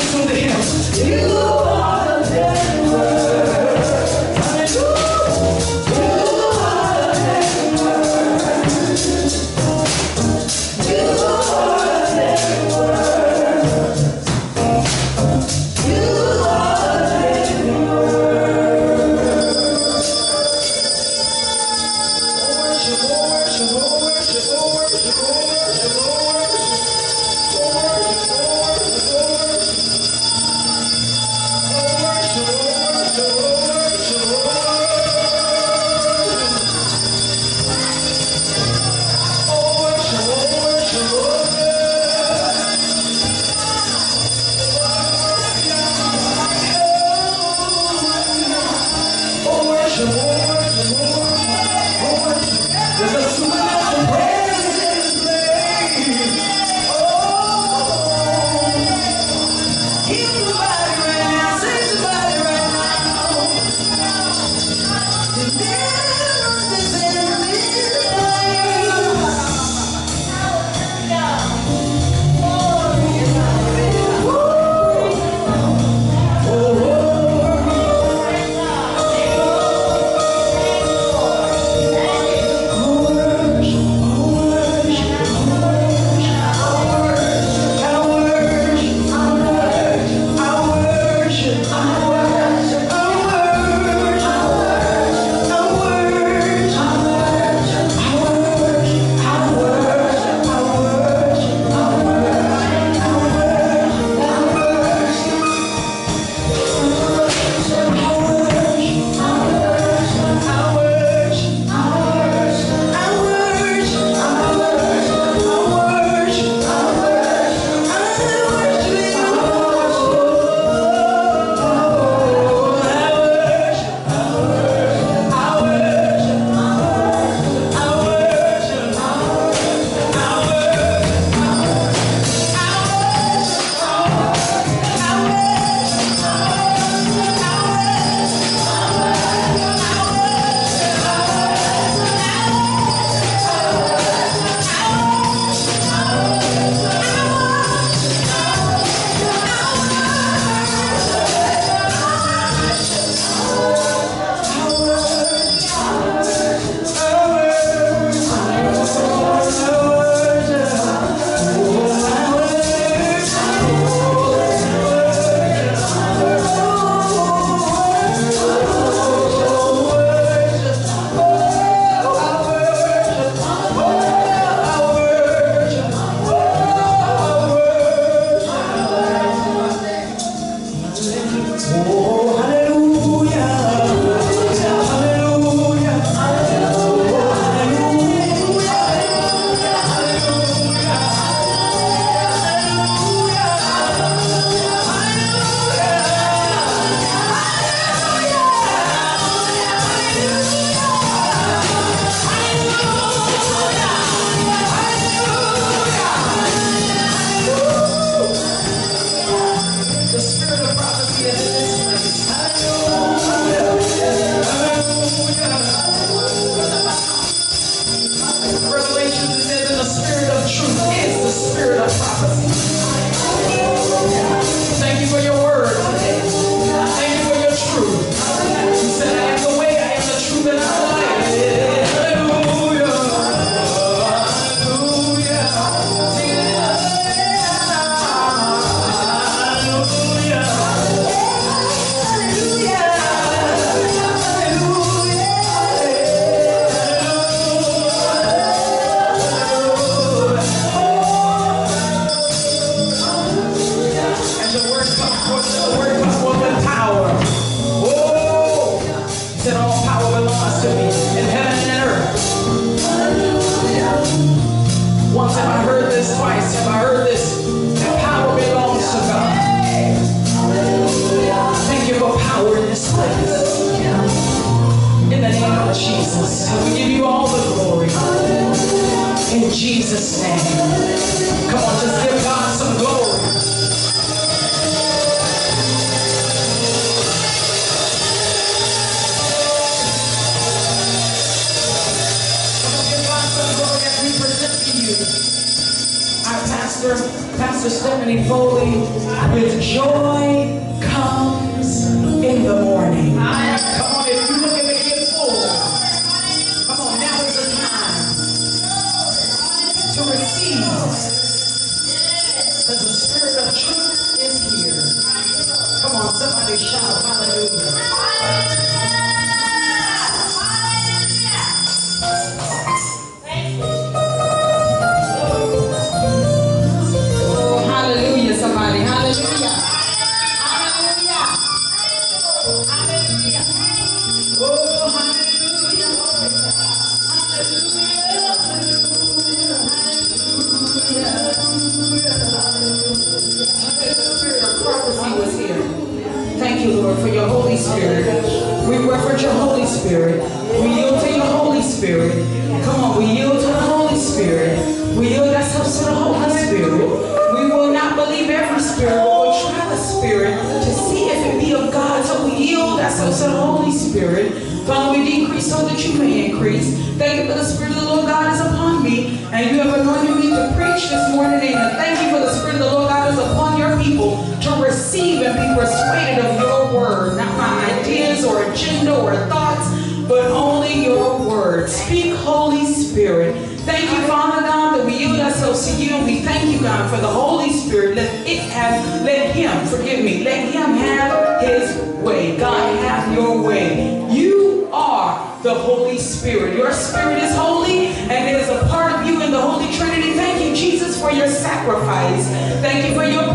sticks on the hills. You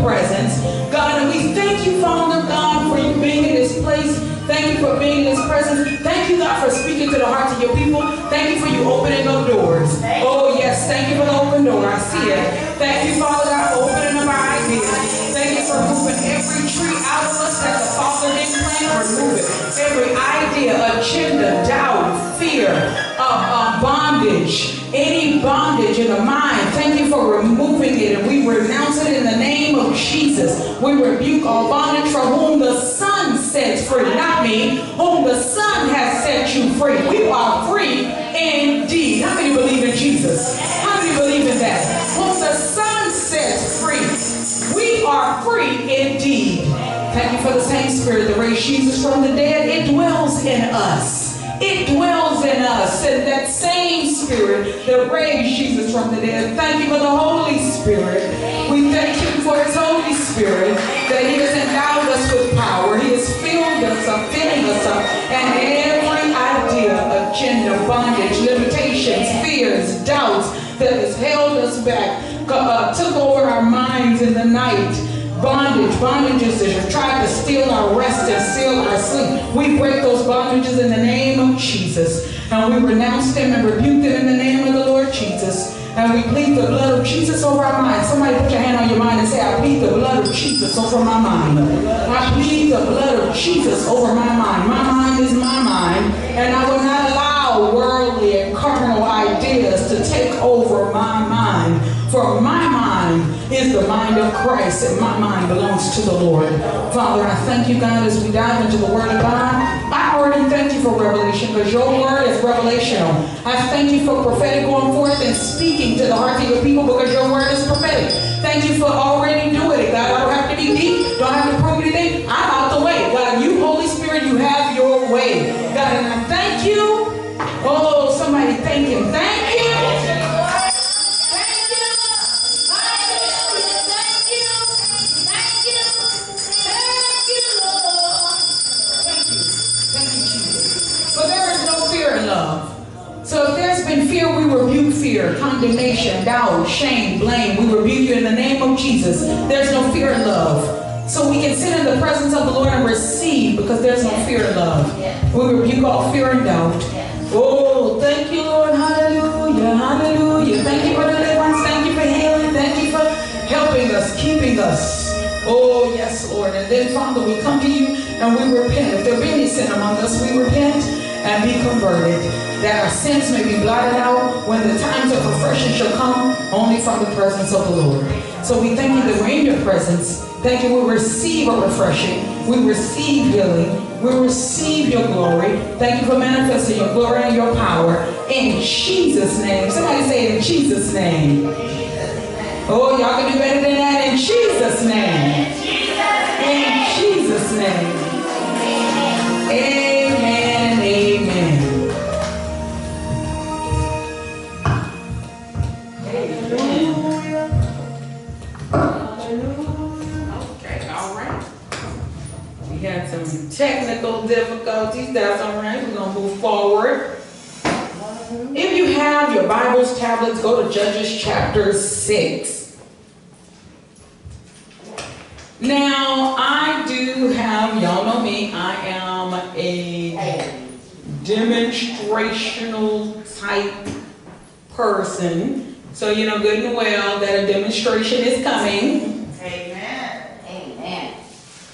presence. God, and we thank you, Father God, for you being in this place. Thank you for being in this presence. Thank you, God, for speaking to the hearts of your people. Thank you for you opening up doors. Oh, yes. Thank you for the open door. I see it. Thank you, Father God, for opening up our Every idea, agenda, doubt, fear, uh, uh, bondage, any bondage in the mind. Thank you for removing it, and we renounce it in the name of Jesus. We rebuke all bondage for whom the Son sets free, not me, whom the Son has set you free. We are free indeed. How many believe in Jesus? How many believe in that? Whom the Son sets free, we are free indeed. Thank you for the same spirit that raised Jesus from the dead. It dwells in us. It dwells in us. And that same spirit that raised Jesus from the dead. Thank you for the Holy Spirit. We thank you for his Holy Spirit that he has endowed us with power. He has filled us up, filling us up. And every idea, agenda, bondage, limitations, fears, doubts that has held us back, uh, took over our minds in the night bondage, bondages that have tried to steal our rest and steal our sleep. We break those bondages in the name of Jesus. And we renounce them and rebuke them in the name of the Lord Jesus. And we plead the blood of Jesus over our mind. Somebody put your hand on your mind and say, I plead the blood of Jesus over my mind. I plead the blood of Jesus over my mind. My mind is my mind. And I will not allow worldly and carnal ideas to take over my mind. For my mind is the mind of Christ, and my mind belongs to the Lord. Father, I thank you, God, as we dive into the Word of God. I already thank you for revelation, because your Word is revelational. I thank you for prophetic going forth and speaking to the hearts of your people, because your Word is prophetic. Thank you for already doing it, God. I don't have to be deep, don't have to doubt, shame, blame. We rebuke you in the name of Jesus. There's no fear in love. So we can sit in the presence of the Lord and receive because there's no fear in love. We rebuke all fear and doubt. Oh, thank you, Lord. Hallelujah. Hallelujah. Thank you for the deliverance. Thank you for healing. Thank you for helping us, keeping us. Oh, yes, Lord. And then, Father, we come to you and we repent. If there be any sin among us, we repent and be converted, that our sins may be blotted out when the times of refreshing shall come only from the presence of the Lord. So we thank you that we're in your presence. Thank you, we receive a refreshing. We receive healing. We receive your glory. Thank you for manifesting your glory and your power. In Jesus' name. Somebody say in Jesus' name. Oh, y'all can do better than that in Jesus' name. Some technical difficulties. That's all right. We're going to move forward. If you have your Bibles, tablets, go to Judges chapter 6. Now, I do have, y'all know me, I am a demonstrational type person. So you know good and well that a demonstration is coming.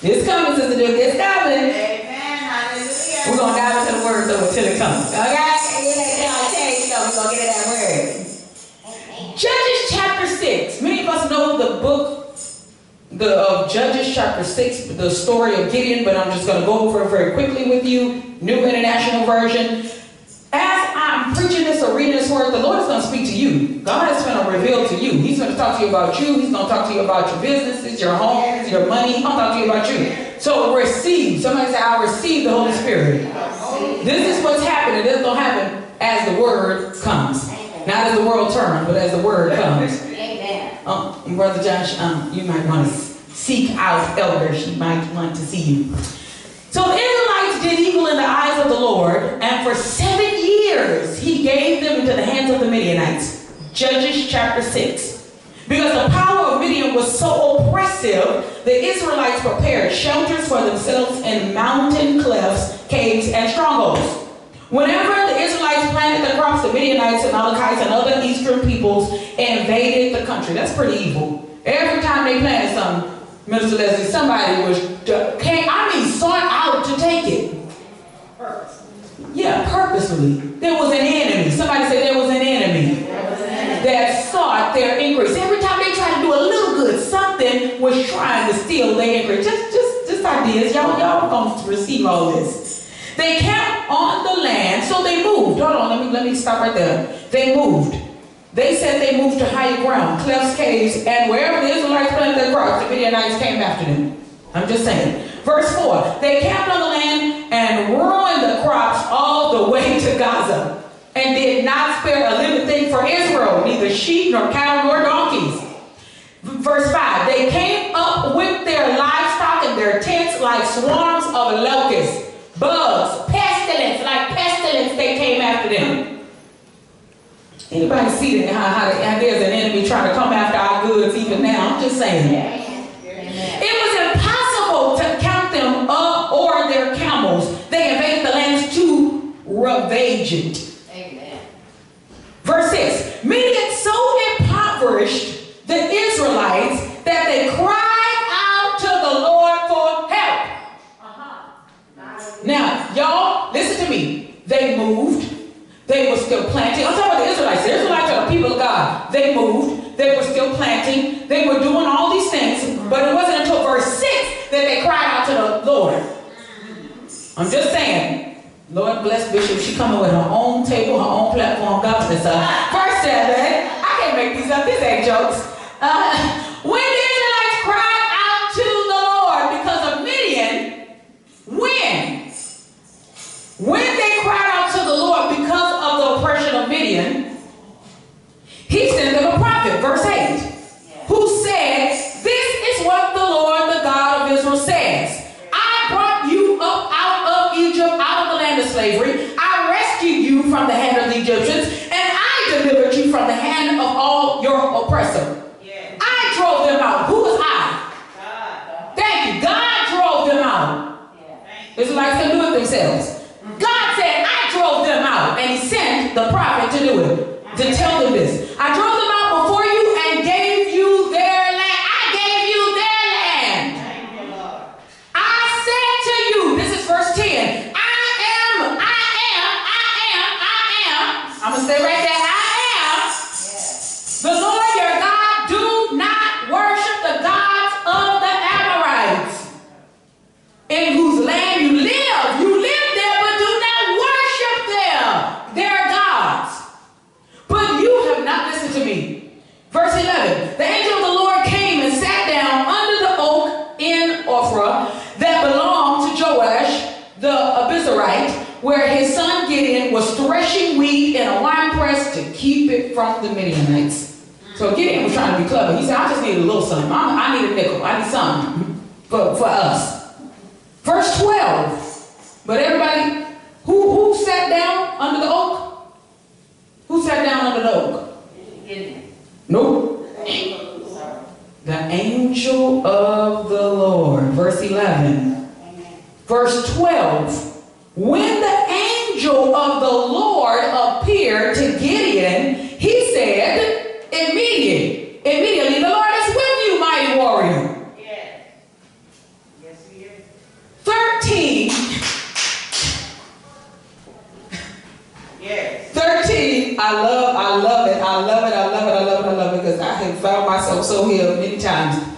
It's coming, Sister Duke. It's coming. Amen. Hallelujah. We're going to dive into the word though until it comes. Okay? Yeah, I'll tell you, we're going to get that word. Judges chapter 6. Many of us know the book the of Judges chapter 6, the story of Gideon, but I'm just going to go over it very quickly with you. New International Version. As I'm preaching this or reading this word, the Lord is going to speak to you. God is going to reveal to you. He's going to talk to you about you. He's going to talk to you about your businesses, your homes, your money. He's going to talk to you about you. So receive. Somebody say, I receive the Holy Spirit. This is what's happening. This is going to happen as the word comes. Not as the world turns, but as the word comes. Amen. Um, Brother Josh, um, you might want to seek out elders. She might want to see you. So did evil in the eyes of the Lord, and for seven years he gave them into the hands of the Midianites. Judges chapter 6. Because the power of Midian was so oppressive, the Israelites prepared shelters for themselves in mountain clefts, caves, and strongholds. Whenever the Israelites planted the crops, the Midianites, and Amalekites, and other eastern peoples invaded the country. That's pretty evil. Every time they planted something, Minister Leslie, somebody was, came, I mean, sought out to take it. Yeah, purposefully. There was an enemy. Somebody said there was an enemy that sought their increase. Every time they tried to do a little good, something was trying to steal their increase. Just, just, just ideas. Y'all, y'all gonna receive all this. They camped on the land, so they moved. Hold on, let me let me stop right there. They moved. They said they moved to higher ground, clefts, caves, and wherever the Israelites planted their crops, the Midianites came after them. I'm just saying. Verse 4 They camped on the land and ruined the crops all the way to Gaza, and did not spare a living thing for Israel, neither sheep, nor cattle, nor donkeys. Verse 5 They came up with their livestock and their tents like swarms of locusts, bugs, pestilence, like pestilence, they came after them. Anybody see that how, how, how there's an enemy trying to come after our goods even now? I'm just saying. that. It was impossible to count them up or their camels. They invaded the lands too ravaged. Amen. Verse 6 Midian so impoverished the Israelites that they cried out to the Lord for help. Uh-huh. Now, y'all, listen to me. They moved. They were still planting. I'm talking about the Israelites. The Israelites are the people of God. They moved. They were still planting. They were doing all these things. But it wasn't until verse 6 that they cried out to the Lord. I'm just saying. Lord bless Bishop. She coming with her own table, her own platform. God bless her. Verse 7. I can't make these up. These ain't jokes. Uh, when the Israelites cried out to the Lord because of Midian, when? When they cried out to the Lord because of the oppression of Midian, he sent them a prophet, verse 8, who said, This is what the Lord, the God of Israel, says. I brought you up out of Egypt, out of the land of slavery. I rescued you from the hand of the Egyptians, and I delivered you from the hand of all your oppressor. I drove them out. Who was I? God. Thank you. God drove them out. Thank Israelites can do it themselves. God said, I drove them out. And he sent the prophet to do it, to tell them this. I drove was threshing wheat in a wine press to keep it from the Midianites. So Gideon was trying to be clever. He said, I just need a little something. i I need a nickel. I need something for, for us. Verse 12. But everybody, who, who sat down under the oak? Who sat down under the oak? Gideon. Nope. The angel of the Lord. Verse 11. Verse 12. When the angel angel of the Lord appeared to Gideon, he said, immediately, immediately, the Lord is with you, mighty warrior. Yes. Yes, he is. 13. Yes. 13. I love, I love it. I love it. I love it. I love it. I love it because I have found myself so healed many times.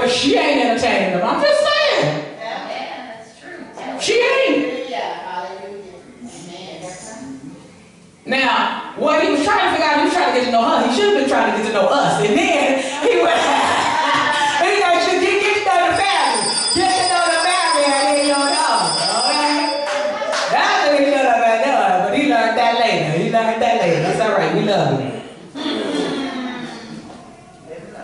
But she ain't entertaining them. I'm just saying, Amen. That's true. she ain't. Now, what he was trying to figure out, he was trying to get to know her. He should have been trying to get to know us. And then he went, he like, should get, get to know the family. Get to know the family and then you'll know. Okay? That's what he should have been doing. But he learned that later. He learned that later. That's all right. We love him.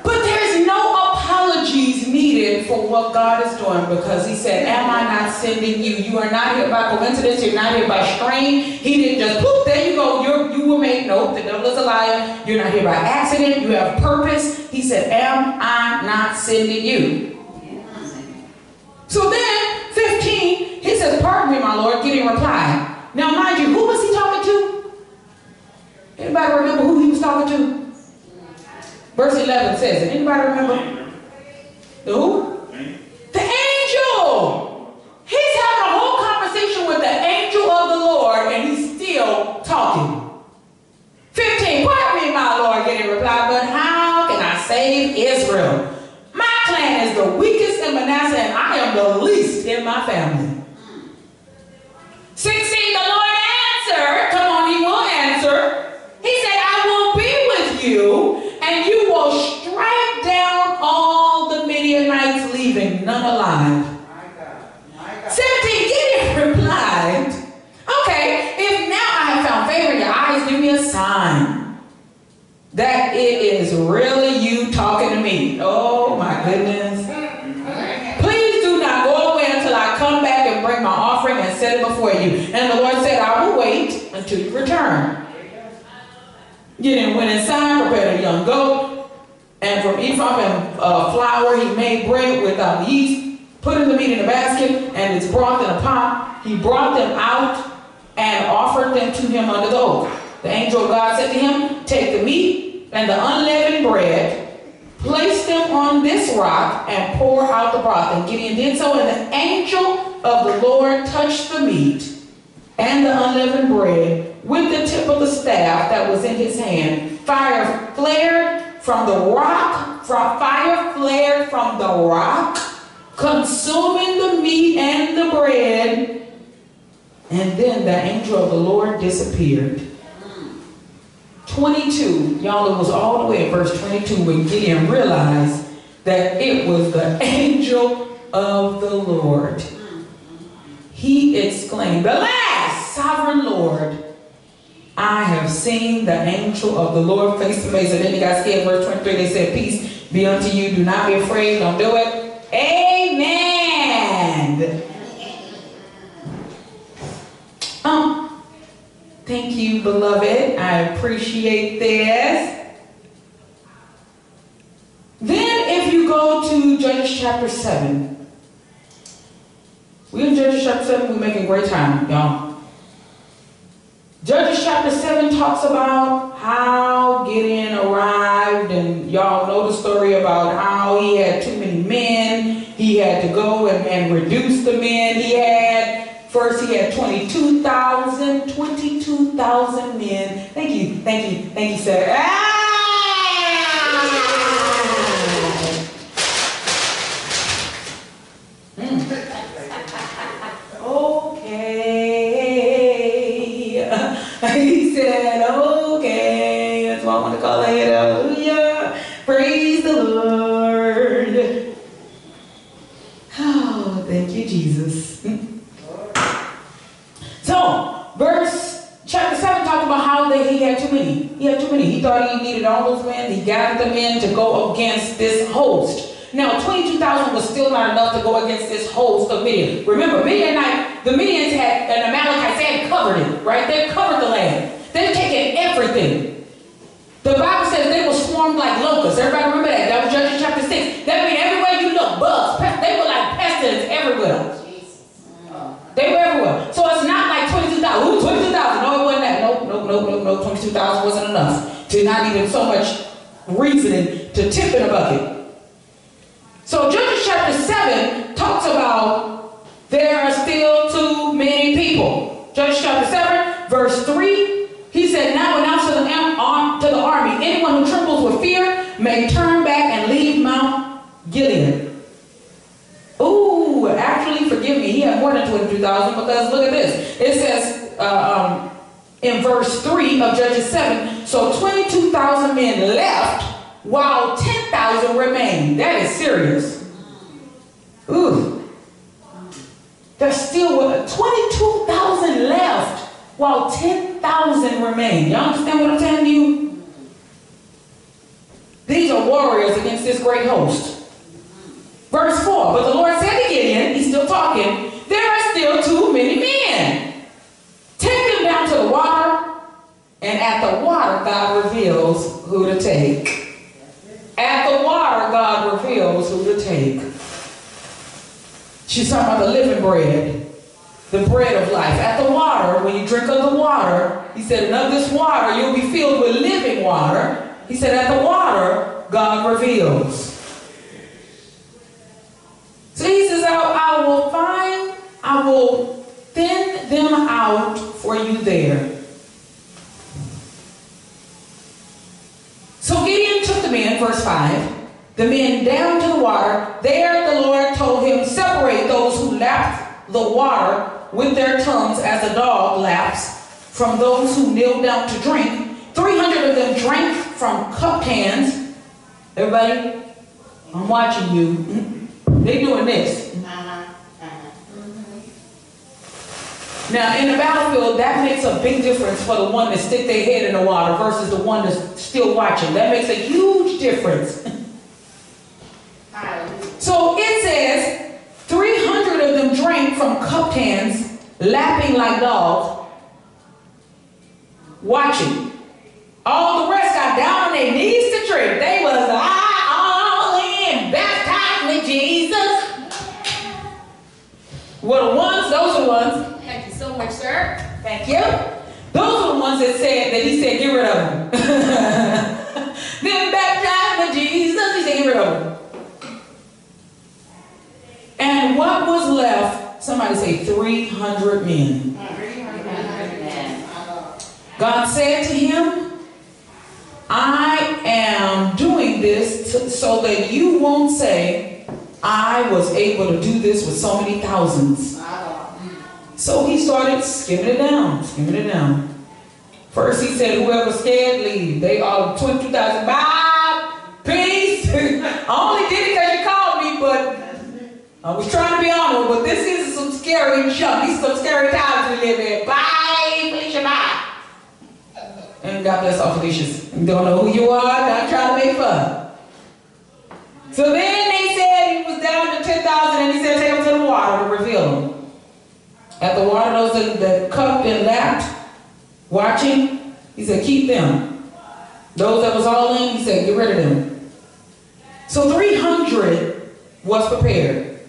But there's no apologies needed for what God is doing because He said, Am I not sending you? You are not here by coincidence, you're not here by strain. He didn't just poof, there you go, you're, you were made. Nope, the devil is a liar. You're not here by accident, you have purpose. He said, Am I not sending you? So then, 15, he says, Pardon me, my Lord, Gideon reply. Now, mind you, who was he talking to? Anybody remember who he was talking to? Verse 11 says it. Anybody remember? The who? He's having a whole conversation with the angel of the Lord and he's still talking. 15. Pardon me, my Lord, Gideon replied, but how can I save Israel? My clan is the weakest in Manasseh and I am the least in my family. 16. The Lord answered, come on, he will answer. He said, I will be with you and you will strike down all the Midianites, leaving none alive. My God. My God. 17, Gideon replied, Okay, if now I have found favor in your eyes, give me a sign that it is really you talking to me. Oh my goodness. Please do not go away until I come back and bring my offering and set it before you. And the Lord said, I will wait until you return. Gideon went inside, prepared a young goat, and from Ephraim and uh, flour he made bread without yeast, put in the meat in a basket, and its broth in a pot. He brought them out and offered them to him under the oak. The angel of God said to him, Take the meat and the unleavened bread, place them on this rock, and pour out the broth. And Gideon did so, and the angel of the Lord touched the meat and the unleavened bread with the tip of the staff that was in his hand. Fire flared from the rock, from fire flared from the rock, consuming the meat and the bread. And then the angel of the Lord disappeared. 22, y'all, it was all the way in verse 22 when Gideon realized that it was the angel of the Lord. He exclaimed, Alas, sovereign Lord, I have seen the angel of the Lord face to face. And then they got scared. Verse 23, they said, Peace be unto you. Do not be afraid. Don't do it. Amen. Um, thank you, beloved. I appreciate this. Then, if you go to Judges chapter 7, we're in Judges chapter 7, we're making great time, y'all. Judges chapter 7 talks about how Gideon arrived, and y'all know the story about how he had too many men. Had to go and, and reduce the men he had. First, he had 22,000, 22,000 men. Thank you, thank you, thank you, sir. Ah! he said, okay. That's why I want to call it hallelujah. Praise the Lord. Oh, thank you, Jesus. So, verse chapter 7 talked about how they, he had too many. He had too many. He thought he needed all those men. He gathered them in to go against this host. Now, 22,000 was still not enough to go against this host of Midian. Remember, Midianite, the Midians had, and Amalekites had covered it, right? They covered the land. They've taken everything. The Bible says they were swarmed like locusts. Everybody remember that? That was Judges chapter 6. That means everywhere you look, bugs, pest, they were like pestilence everywhere. They were everywhere. So it's not like 22,000. Ooh, 22,000. No, it wasn't that. Nope, nope, nope, nope, nope. 22,000 wasn't enough to not even so much reasoning to tip in a bucket. So Judges chapter 7 talks about there are still too many people. Judges chapter 7, verse 3, he said, Now announce to the, to the army, anyone who trembles with fear may turn back and leave Mount Gilead. Ooh, actually, forgive me, he had more than 22,000 because look at this. It says uh, um, in verse 3 of Judges 7, so 22,000 men left while 10,000 remain. That is serious. Ooh. There's still 22,000 left while 10,000 remain. Y'all understand what I'm telling you? These are warriors against this great host. Verse 4, but the Lord said to Gideon, he's still talking, there are still too many men. To the water, and at the water God reveals who to take. At the water, God reveals who to take. She's talking about the living bread, the bread of life. At the water, when you drink of the water, he said, and of this water, you'll be filled with living water. He said, at the water, God reveals. So he says, I, I will find, I will thin them out for you there. So Gideon took the men, verse 5, the men down to the water. There the Lord told him, separate those who lapped the water with their tongues as a dog laps from those who kneel down to drink. 300 of them drank from cup hands. Everybody, I'm watching you. they doing this. Now, in the battlefield, that makes a big difference for the one that stick their head in the water versus the one that's still watching. That makes a huge difference. so it says 300 of them drank from cupped hands, lapping like dogs, watching. All the rest got down on their knees much, sir. Thank you. Those are the ones that said that he said, get rid of them. then baptized with Jesus, he said, get rid of them. And what was left? Somebody say 300 men. God said to him, I am doing this to, so that you won't say, I was able to do this with so many thousands. So he started skimming it down, skimming it down. First he said, whoever's scared, leave. They all 22,000, bye, peace. I only did it because you called me, but I was trying to be honorable, but this is some scary junk. These some scary times we live in. Bye, Felicia, bye. And God bless all Felicias. You don't know who you are, not trying to make fun. So then they said he was down to 10,000 and he said take him to the water to reveal him. At the water, those that cupped and lapped, watching, he said, keep them. Those that was all in, he said, get rid of them. So 300 was prepared.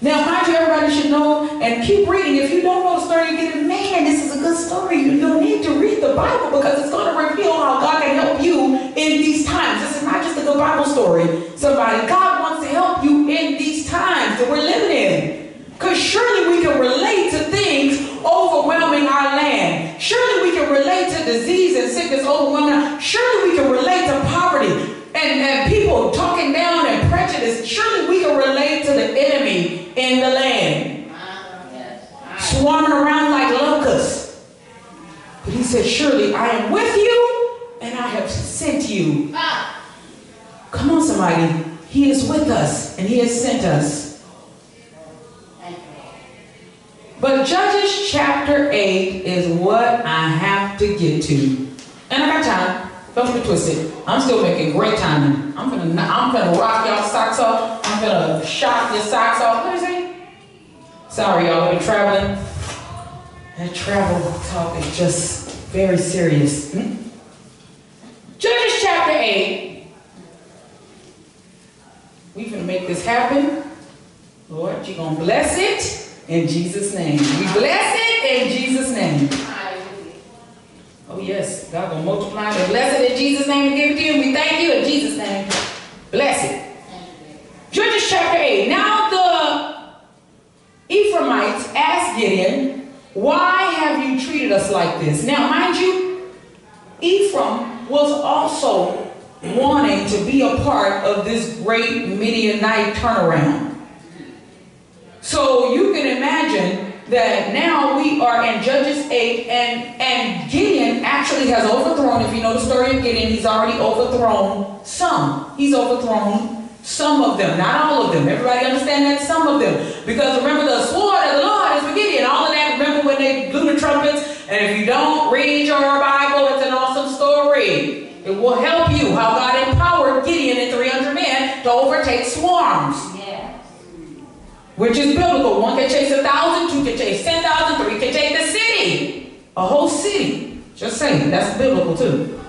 Now, mind you, everybody should know, and keep reading. If you don't know the story, you get it, man, this is a good story. You don't need to read the Bible because it's going to reveal how God can help you in these times. This is not just a good Bible story. Somebody, God wants to help you in these times that we're living in. Because surely we can relate to things overwhelming our land. Surely we can relate to disease and sickness overwhelming. Surely we can relate to poverty and, and people talking down and prejudice. Surely we can relate to the enemy in the land swarming around like locusts. But he said, Surely I am with you and I have sent you. Come on, somebody. He is with us and he has sent us. But Judges chapter 8 is what I have to get to. And I got time. Don't get twisted. I'm still making great timing. I'm gonna I'm gonna rock y'all socks off. I'm gonna shock your socks off. What is it? Sorry, y'all, I've been traveling. That travel talk is just very serious. Hmm? Judges chapter 8. We're gonna make this happen. Lord, you're gonna bless it in Jesus' name. We bless it in Jesus' name. Oh yes, God gonna multiply and bless it in Jesus' name and give it to you. We thank you in Jesus' name. Bless it. Judges chapter 8. Now the Ephraimites asked Gideon, Why have you treated us like this? Now, mind you, Ephraim was also wanting to be a part of this great Midianite turnaround. So you can imagine that now we are in Judges 8, and, and Gideon actually has overthrown, if you know the story of Gideon, he's already overthrown some. He's overthrown some of them, not all of them. Everybody understand that? Some of them. Because remember, the sword of the Lord is with Gideon. All of that, remember when they blew the trumpets? And if you don't read your Bible, it's an awesome story. It will help you how God empowered Gideon and 300 men to overtake swarms. Which is biblical. One can chase a thousand, two can chase ten thousand, three can chase the city. A whole city. Just saying, that's biblical too.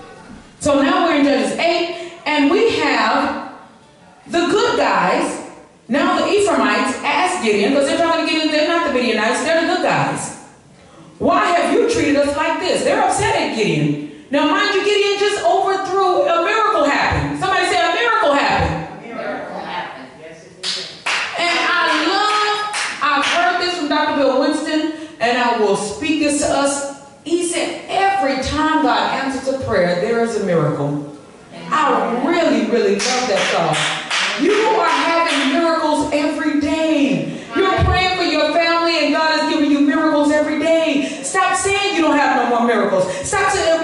So now we're in Judges 8, and we have the good guys, now the Ephraimites ask Gideon, because they're trying to Gideon, they're not the Midianites, they're the good guys. Why have you treated us like this? They're upset at Gideon. Now, mind you, Gideon just overthrew a miracle happened. Somebody say a miracle happened. A miracle happened. Yes, it did. And I love, I've heard this from Dr. Bill Winston, and I will speak this to us. He said, every time God answers a prayer, there is a miracle. I really, really love that song. You are having miracles every day. You're praying for your family and God is giving you miracles every day. Stop saying you don't have no more miracles. Stop saying,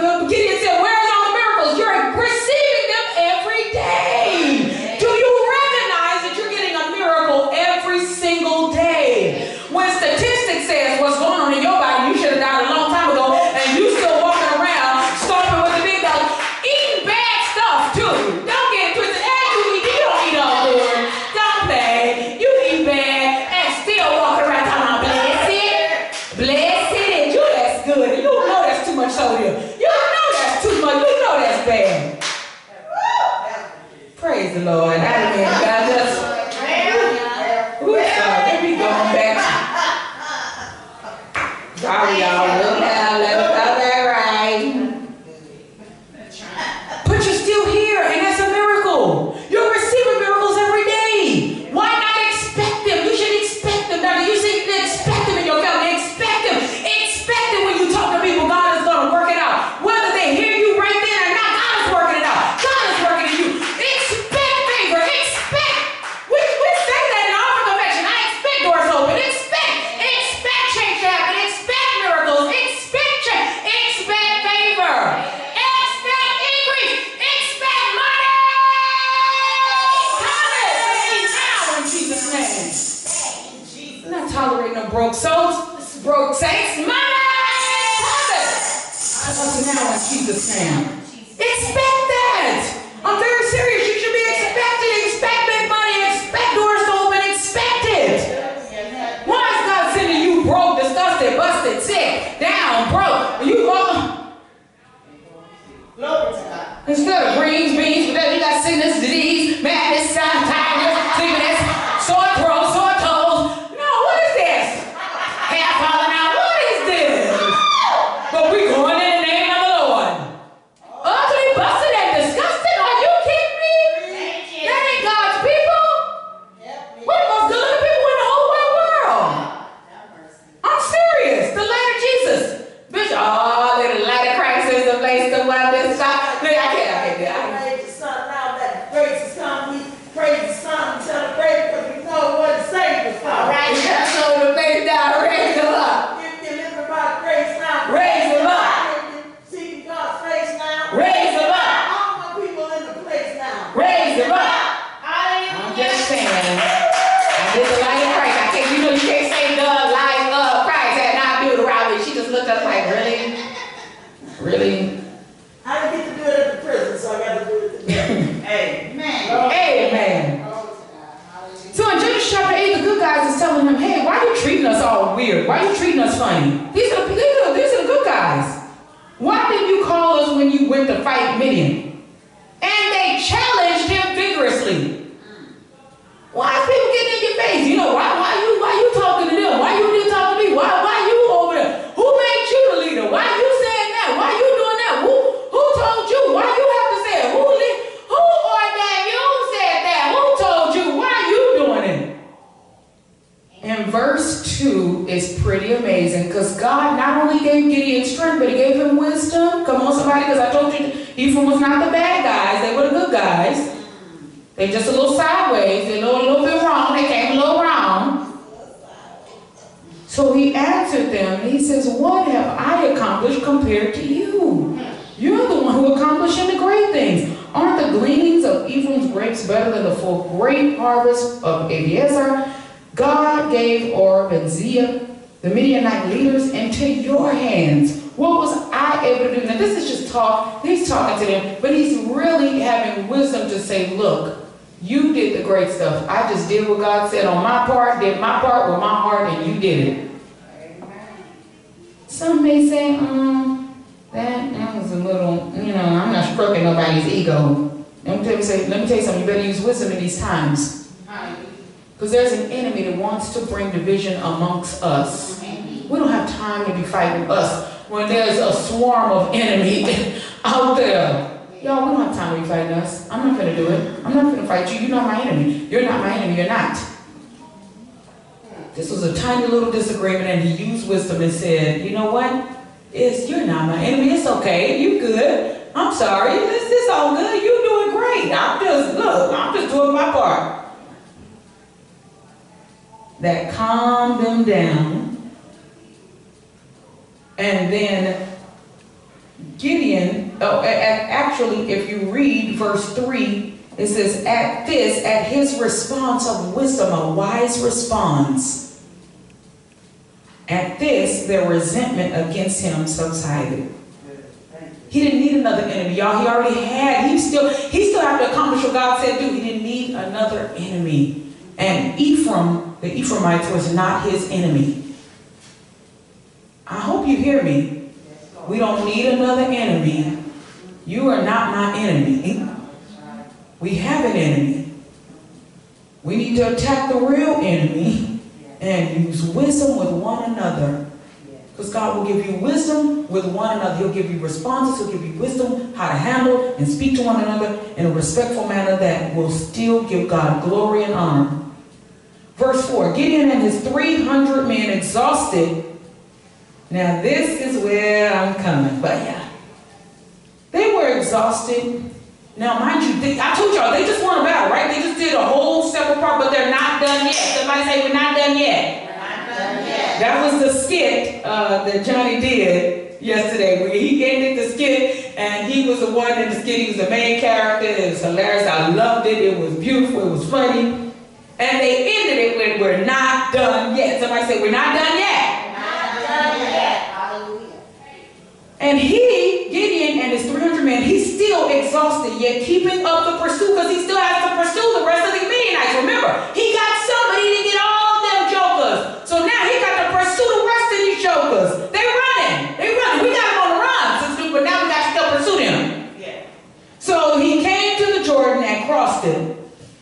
let me tell you something, you better use wisdom in these times. Because there's an enemy that wants to bring division amongst us. We don't have time to be fighting us when there's a swarm of enemy out there. Y'all, we don't have time to be fighting us. I'm not gonna do it. I'm not gonna fight you. You're not my enemy. You're not my enemy. You're not. This was a tiny little disagreement, and he used wisdom and said, "You know what? It's you're not my enemy. It's okay. You good. I'm sorry. This this all good. You're doing great. I'm just look. I'm just doing my part." That calmed them down, and then Gideon. Oh, actually, if you read verse three, it says, "At this, at his response of wisdom, a wise response." At this, their resentment against him subsided. He didn't need another enemy, y'all. He already had. He still, he still had to accomplish what God said do. He didn't need another enemy. And Ephraim, the Ephraimites, was not his enemy. I hope you hear me. We don't need another enemy. You are not my enemy. We have an enemy. We need to attack the real enemy and use wisdom with one another. Because God will give you wisdom with one another. He'll give you responses. He'll give you wisdom how to handle and speak to one another in a respectful manner that will still give God glory and honor. Verse 4 Gideon and his 300 men exhausted. Now, this is where I'm coming but yeah. They were exhausted. Now, mind you, they, I told y'all, they just won a battle, right? They just did a whole separate part, but they're not done yet. Somebody say, We're not done yet. That was the skit uh, that Johnny did yesterday. Where he ended the skit, and he was the one in the skit. He was the main character. It was hilarious. I loved it. It was beautiful. It was funny. And they ended it with, "We're not done yet." Somebody said, "We're not done yet. not done yet." Hallelujah. And he, Gideon, and his 300 men, he's still exhausted, yet keeping up the pursuit because he still has to pursue the rest of the Midianites. Remember, he got somebody to get all them jokers. So now he got to pursue the rest of these jokers. They running. They running. We got them on the run, sister, but now we got to still pursue them. So he came to the Jordan and crossed it.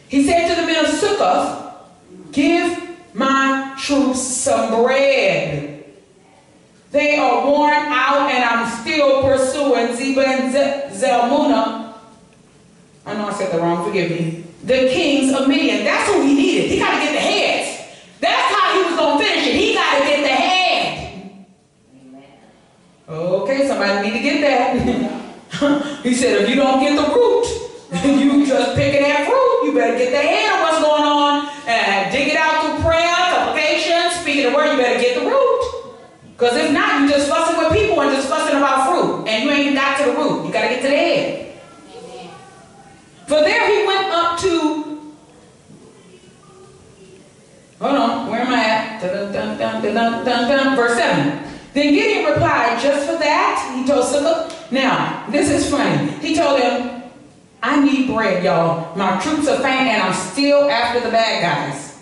He said to the men of Succoth, Give my troops some bread. They are worn out, and I'm still pursuing Zebah and Zalmunna. I know I said that wrong, forgive me. The kings of Midian. That's who he needed. He got to get the heads. That's how he was going to finish it. He got to get the head. Okay, somebody somebody need to get that. he said, if you don't get the root, you just picking that fruit. You better get the head of what's going on and dig it out through prayer, supplication, speaking the word. You better get the root. Because if not, you're just fussing with people and just fussing about fruit. And you ain't even got to the root. You got to get to the head. Amen. For there he went up to Hold on, where am I at? Dun, dun, dun, Verse 7. Then Gideon replied, Just for that, he told Sukkot. Now, this is funny. He told him, I need bread, y'all. My troops are faint and I'm still after the bad guys.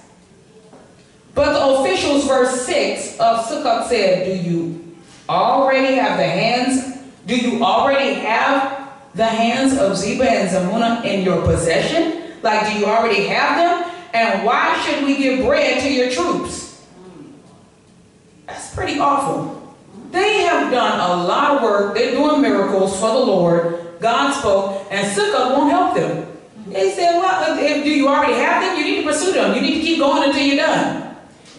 But the officials, verse 6 of Sukkot said, Do you already have the hands? Do you already have the hands of Zebah and Zalmunna in your possession? Like, do you already have them? And why should we give bread to your troops? That's pretty awful. They have done a lot of work. They're doing miracles for the Lord. God spoke, and Sukkot won't help them. They said, well, if, do you already have them? You need to pursue them. You need to keep going until you're done.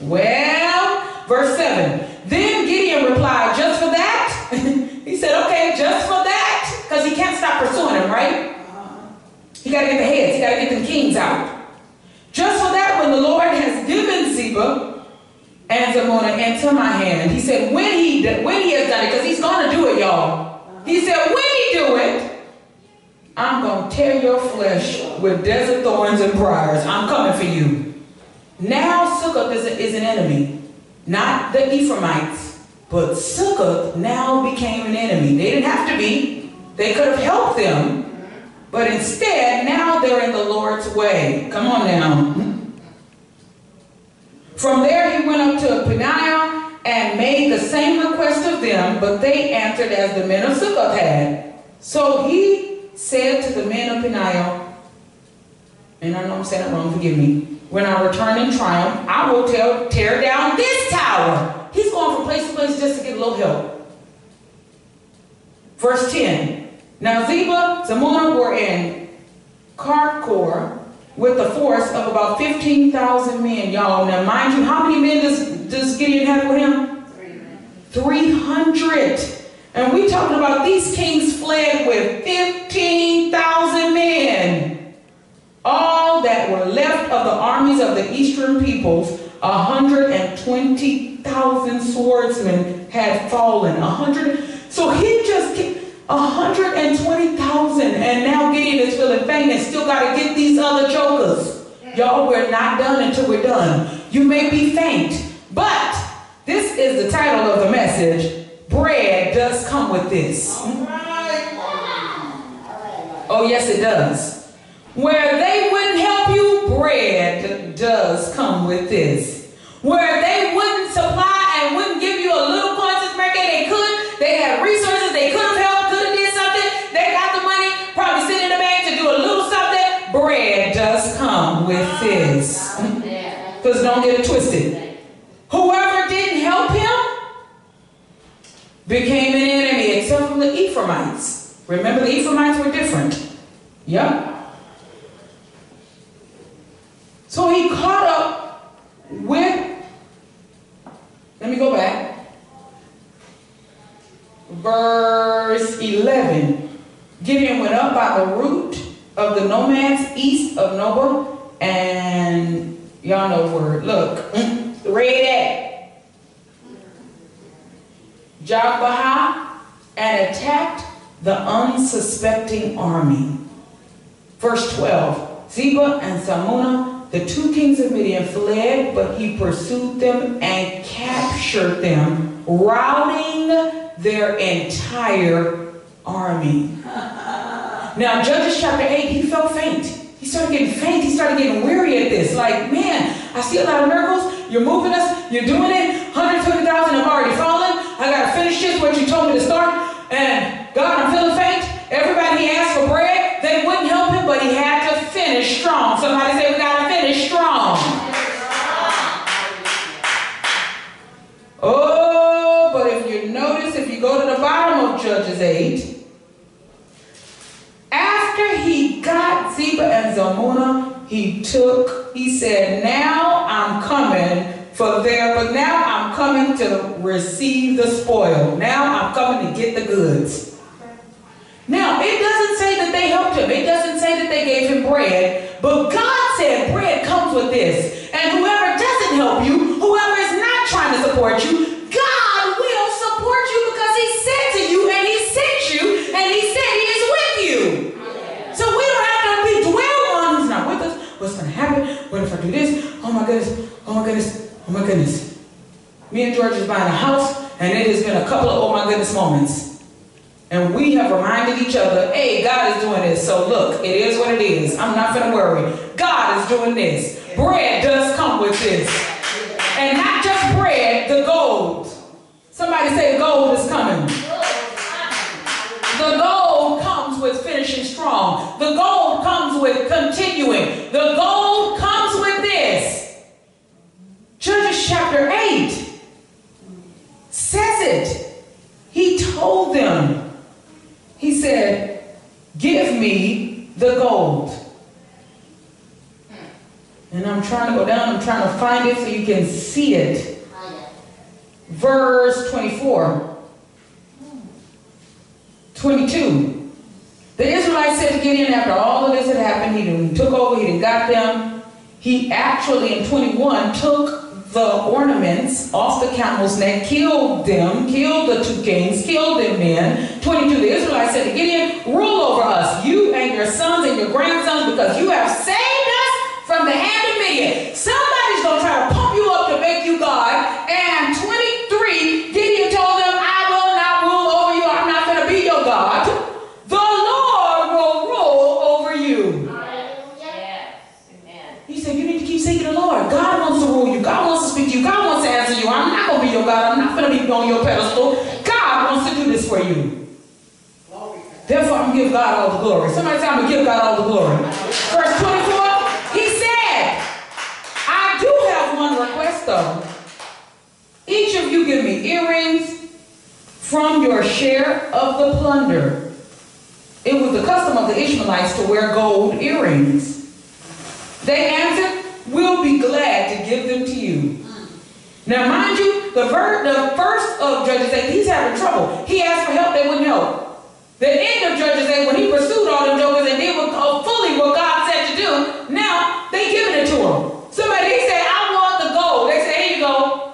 Well, verse 7. Then Gideon replied, just for that? he said, okay, just for that? Because he can't stop pursuing them, right? He got to get the heads. He got to get the kings out. Just for that, when the Lord has given Zebah and Zalmunna into my hand, he said, when he, when he has done it, because he's going to do it, y'all. He said, when he do it, I'm going to tear your flesh with desert thorns and briars. I'm coming for you. Now Sukkot is, a, is an enemy. Not the Ephraimites, but Sukkot now became an enemy. They didn't have to be. They could have helped them, but instead, now they're in the Lord's way. Come on now. From there he went up to Peniel and made the same request of them, but they answered as the men of Succoth had. So he said to the men of Peniel, and I know I'm saying it wrong, forgive me. When I return in triumph, I will tell, tear down this tower. He's going from place to place just to get a little help. Verse 10. Now Zebah, Zalmunna were in Karkor with a force of about 15,000 men, y'all. Now mind you, how many men does, does Gideon have with him? 300. And we talking about these kings fled with 15,000 men. All that were left of the armies of the eastern peoples, 120,000 swordsmen had fallen. 100. So he just 120,000 and now Gideon is feeling faint and still got to get these other jokers. Y'all, we're not done until we're done. You may be faint, but this is the title of the message. Bread does come with this. Oh, yes, it does. Where they wouldn't help you, bread does come with this. Where they wouldn't supply and wouldn't give you a little coins and they could. They had resources they could have helped could have did something, they got the money, probably sitting in the bank to do a little something. Bread does come with oh, this. Because don't get it twisted. Whoever didn't help him became an enemy, except from the Ephraimites. Remember, the Ephraimites were different. Yep. So he caught up with, let me go back. Verse 11. Gideon went up by the route of the nomads east of Nobah and y'all know. Look, read that. Jogbehah and attacked the unsuspecting army. Verse 12. Zebah and Zalmunna, the two kings of Midian, fled, but he pursued them and captured them, routing their entire army. Now, Judges chapter 8, he felt faint. He started getting faint. He started getting weary at this. Like, man, I see a lot of miracles. You're moving us. You're doing it. 120,000 have already fallen. I got to finish this, what you told me to start. And God, I'm feeling faint. Everybody he asked for bread, they wouldn't help him, but he had to finish strong. Somebody say, we got to finish strong. Oh, but if you notice, if you go to the bottom of Judges 8, after he got Zebah and Zalmunna, he took, he said, now I'm coming for there, but now I'm coming to receive the spoil. Now I'm coming to get the goods. Now, it doesn't say that they helped him. It doesn't say that they gave him bread. But God said bread comes with this. And whoever doesn't help you, whoever trying to support you, God will support you because he said to you and he sent you and he said he is with you. So we don't have to be dwell on who's not with us. What's going to happen? What if I do this? Oh my goodness. Oh my goodness. Oh my goodness. Me and George is buying a house and it has been a couple of oh my goodness moments. And we have reminded each other, hey, God is doing this. So look, it is what it is. I'm not going to worry. God is doing this. Bread does come with this. And not just bread, the gold. Somebody say gold is coming. The gold comes with finishing strong. The gold comes with continuing. The gold comes with this. Judges chapter 8 says it. He told them, he said, Give me the gold. And I'm trying to go down, I'm trying to find it so you can see it. Verse 24. 22. The Israelites said to Gideon after all of this had happened, he took over, he got them. He actually in 21 took the ornaments off the camel's neck, killed them, killed the two kings, killed their men. 22, the Israelites said to Gideon, rule over us, you and your sons and your grandsons, because you have saved us from the hand of Somebody's going to try to pump you up to make you God. And 23, Gideon told them, I will not rule over you. I'm not going to be your God. The Lord will rule over you. Amen. He said, you need to keep seeking the Lord. God wants to rule you. God wants to speak to you. God wants to answer you. I'm not going to be your God. I'm not going to be on your pedestal. God wants to do this for you. Therefore, I'm going to give God all the glory. Somebody say, I'm going to give God all the glory. Verse 24, he said, I do one request though. Each of you give me earrings from your share of the plunder. It was the custom of the Ishmaelites to wear gold earrings. They answered, We'll be glad to give them to you. Now, mind you, the, ver- the first of Judges 8, he's having trouble. He asked for help, they wouldn't help. The end of Judges 8, when he pursued all them jokers and did uh, fully what God said to do, now they giving it to him. Somebody said, Gold. They said, Here you go.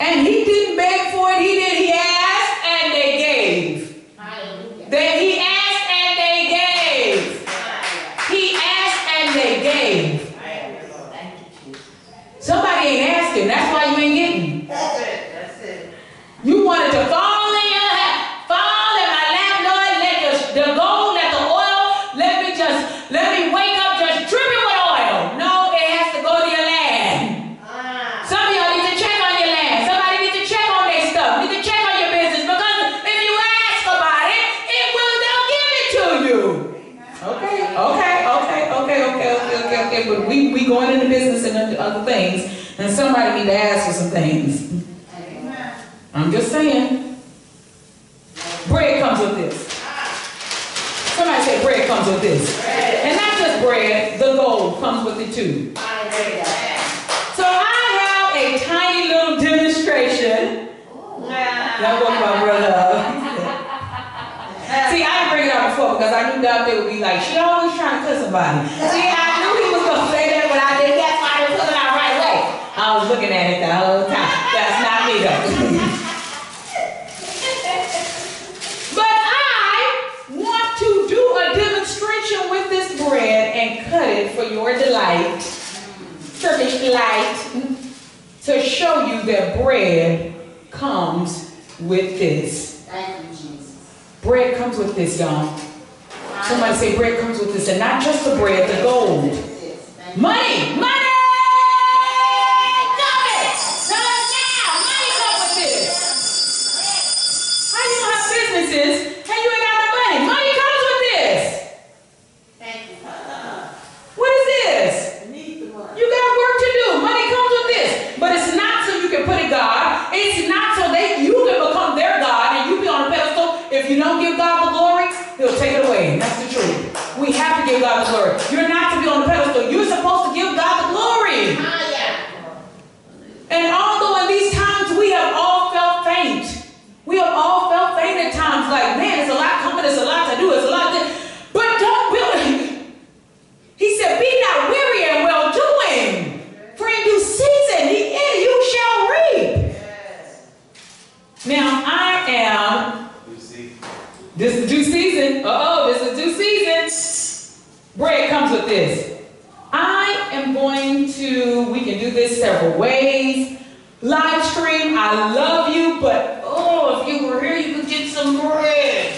And he didn't beg for it, he did. He asked and they gave. Then he asked and they gave. He asked and they gave. Somebody ain't asking. That's why you ain't getting. That's it. That's it. You wanted to fall in your ha- fall in my lap, Lord. Let the, the gold, let the oil, let me just, let me wake up just dripping with oil. No, it has to go to your land. Ah. Some of y'all need to check on your land. Somebody need to check on their stuff. Need to check on your business because if you ask about it, it will they'll give it to you. Okay, okay, okay, okay, okay, But we we going into business and into other things, and somebody need to ask for some things. I'm just saying. Bread comes with this. Somebody say bread comes with this. And not just bread, the gold comes with it too. So I have a tiny little demonstration. Y'all go my brother. See, I didn't bring it out before because I knew that they would be like, she always trying to cut somebody. See, I knew he was going to say that, but I didn't. That's why I didn't pull it out right away. I was looking at it the whole time. That's not me though. but I want to do a demonstration with this bread and cut it for your delight, for me delight, to show you that bread comes with this. Thank you, Jesus. Bread comes with this, y'all. Somebody say bread comes with this, and not just the bread, the gold. Money, money! Coming! Tell us now, money comes with this. How you gonna have businesses and you ain't got no money? Money comes with this. What is this? You got work to do. Money comes with this. But it's not so you can put it God. It's not so they you can become their God and you be on a pedestal. If you don't give God the glory, he'll take it away. And that's the truth. We have to give God the glory. You're not to be on the pedestal. You're supposed to give God the glory. Ah, and although This is due season. Uh-oh, this is due season. Bread comes with this. I am going to, we can do this several ways. Live stream, I love you, but oh, if you were here, you could get some bread.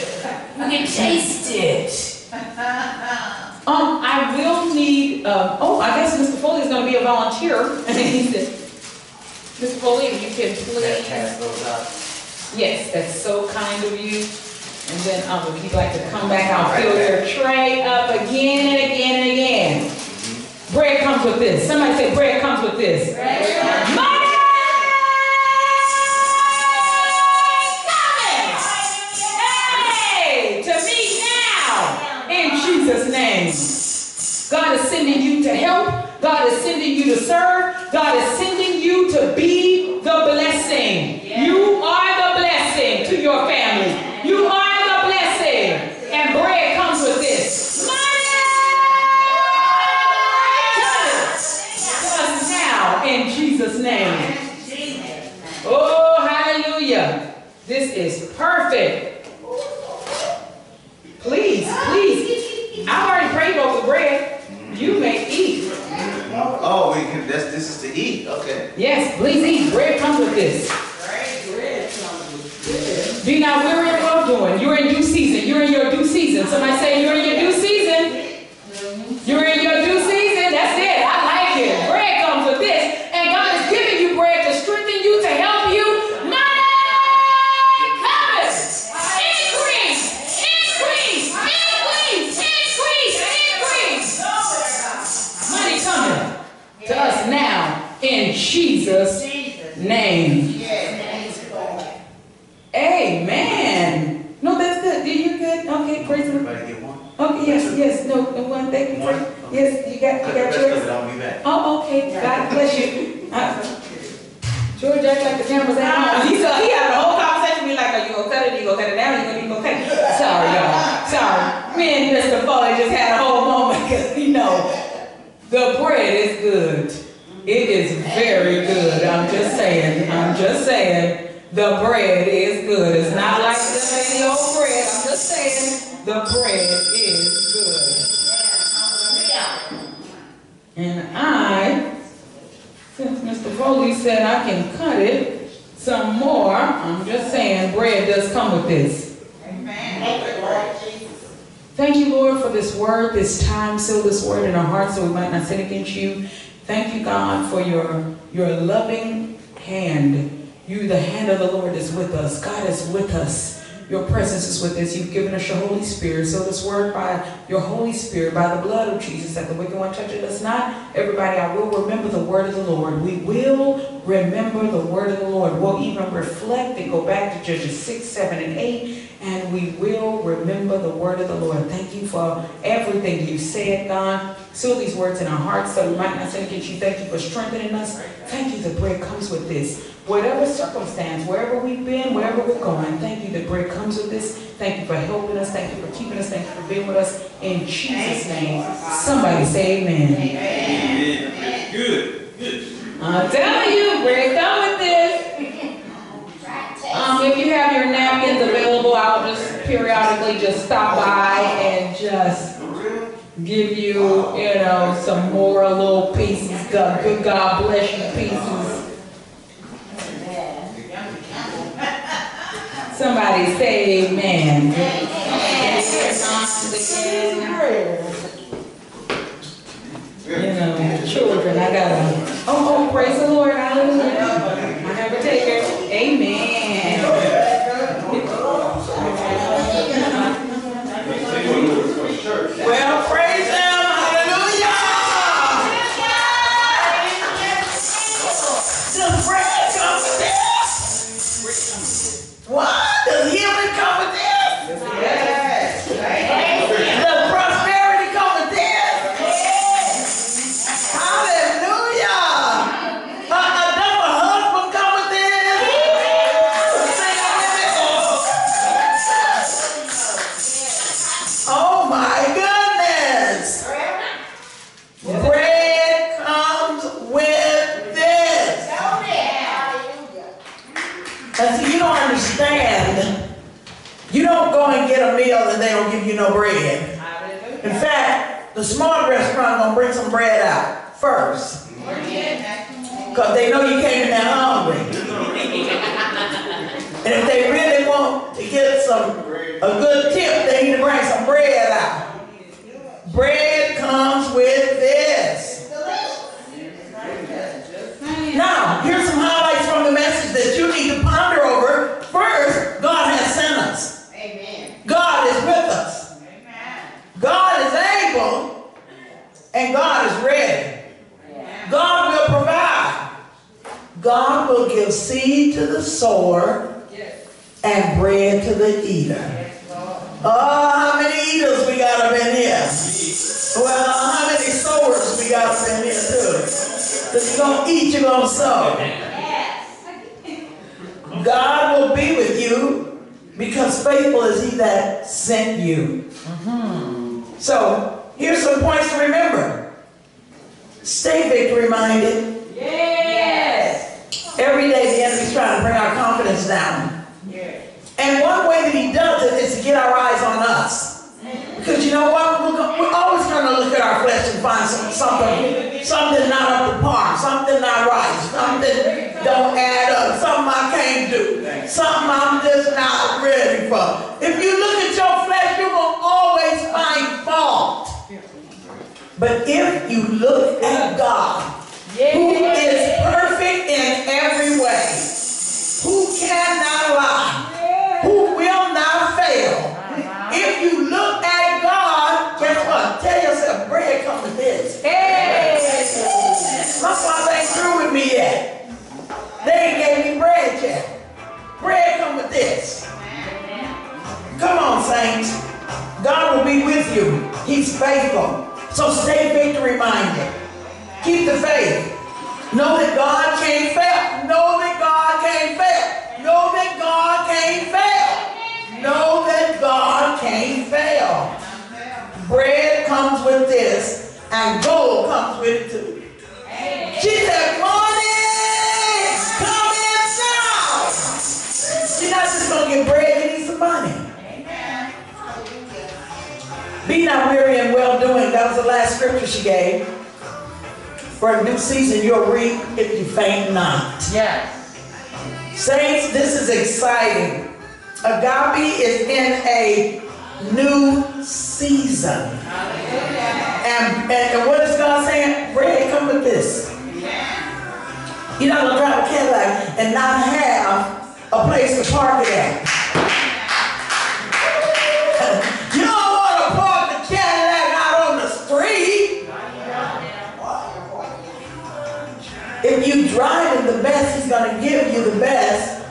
You can taste it. Um, I will need, uh, oh, I guess Mr. Foley is gonna be a volunteer. he said, Mr. Foley, if you can please. Pass those out. Yes, that's so kind of you. And then, um, if you'd like to come back, I'll fill your tray up again and again and again. Bread comes with this. Somebody say bread comes with this. Money! coming! Hey, to me now, in Jesus' name. God is sending you to help. God is sending you to serve. God is sending you to be is perfect. Please, please. I already prayed over the bread. You may eat. Oh, we can, that's, this is to eat, okay. Yes, please eat. Bread comes with this. Bread, bread comes with this. Be not weary of well doing. You're in due season. You're in your due season. Somebody say you're in your due season. Okay, yes, yes, no, no one, thank you. One? Yes, you got, you got rest of yours? I'll be back. Oh, okay, God bless you. Uh, George act like the camera's at home. He said, he had a whole conversation with me like, are you gonna cut it, you gonna cut it down, you gonna, you gonna cut it? Sorry, y'all, sorry. Me and Mr. Foley just had a whole moment, because, you know, the bread is good. It is very good, I'm just saying, I'm just saying, the bread is good. It's not like the any old bread, I'm just saying, the bread is good. And I, since Mr. Foley said I can cut it some more, I'm just saying, bread does come with this. Amen. Thank you, Lord, for this word, this time. Seal this word in our hearts so we might not sin against you. Thank you, God, for your, your loving hand. You, the hand of the Lord, is with us. God is with us. Your presence is with us. You've given us your Holy Spirit. So this word by your Holy Spirit, by the blood of Jesus, that the wicked one touches us not. Everybody, I will remember the word of the Lord. We will remember the word of the Lord. We'll even reflect and go back to Judges 6, 7, and 8 and we will remember the word of the Lord. Thank you for everything you said, God. Seal these words in our hearts so we might not sin against you. Thank you for strengthening us. Thank you, the bread comes with this. Whatever circumstance, wherever we've been, wherever we're going, thank you, the bread comes with this. Thank you for helping us. Thank you for keeping us. Thank you for being with us. In Jesus' name, somebody say amen. Good, good. I'm telling you, bread come with this. Um, if you have your napkins available, I'll just periodically just stop by and just give you, you know, some more little pieces. God, good God bless you pieces. Somebody say amen. You know, children, I gotta, oh, oh, praise the Lord, hallelujah. I never take it. Amen. No bread. In fact, the smart restaurant gonna bring some bread out first. Cause they know you came in there hungry. And if they really want to get some, a good tip, they need to bring some bread out. Bread comes with this. Now, here's some highlights from the message that you need to ponder over. First, God has sent us. God is with us. God is able and God is ready. God will provide. God will give seed to the sower and bread to the eater. Oh, how many eaters we got up in here? Well, how many sowers we got up in here too? Because you're going to eat, you're going to sow. God will be with you because faithful is he that sent you. So, here's some points to remember. Stay victory minded. Yes. Every day the enemy's trying to bring our confidence down. And one way that he does it is to get our eyes on us. Because you know what? We're, we're always going to look at our flesh and find some, something, something not up to par, something not right, something don't add up, something I can't do, something I'm just not ready for. If you look at your flesh, you're going to always find fault. But if you look at God, who is perfect in every way, who cannot lie, who will not fail. Uh-huh. If you look at God, guess what? Tell yourself, bread come with this. Hey. My father ain't through with me yet. They ain't gave me bread yet. Bread come with this. Come on, saints. God will be with you. He's faithful. So stay victory minded. Keep the faith. Know that God can't fail. Know that God can't fail. Know that God can't fail. Know that God can't fail. Bread comes with this, and gold comes with it too. She said, Money, come in now. You're not just gonna get bread, you need some money. Be not weary in well doing. That was the last scripture she gave. For a new season you'll reap if you faint not. Yes. Saints, this is exciting. Agape is in a new season. And, and, and what is God saying? Bread, come with this. You're not gonna drive a Cadillac and not have a place to park it at. If you drive him the best, he's going to give you the best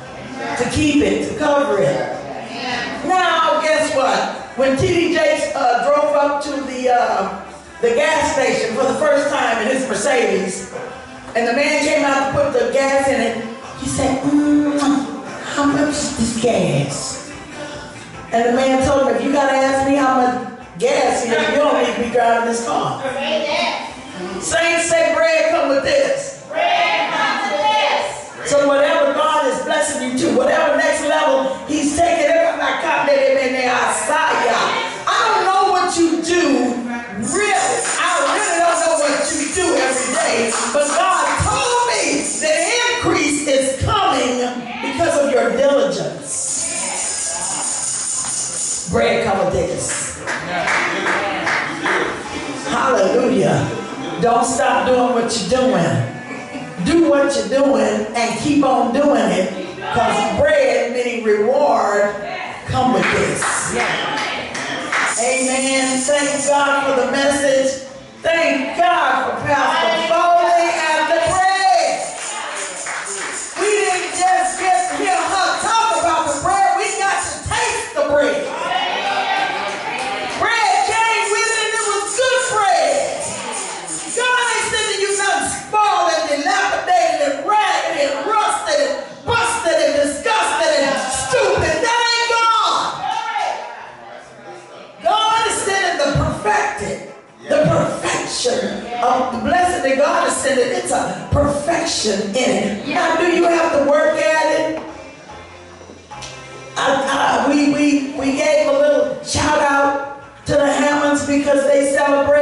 to keep it, to cover it. Now, guess what? When T.D. Jakes uh, drove up to the, uh, the gas station for the first time in his Mercedes, and the man came out to put the gas in it, he said, mm, how much is this gas? And the man told him, if you got to ask me how much gas here, you don't need to be driving this car. Saints say bread come with this. So whatever God is blessing you to, whatever next level He's taking it, I can't let him in there. I don't know what you do, really. I really don't know what you do every day. But God told me the increase is coming because of your diligence. Bread with this. Hallelujah. Don't stop doing what you're doing. Do what you're doing and keep on doing it because bread, meaning reward, come with this. Amen. Thank God for the message. Thank God for Pastor Foley God is it. it's a perfection in it. Now, do you have to work at it? I, I, we, we, we gave a little shout out to the Hammonds because they celebrate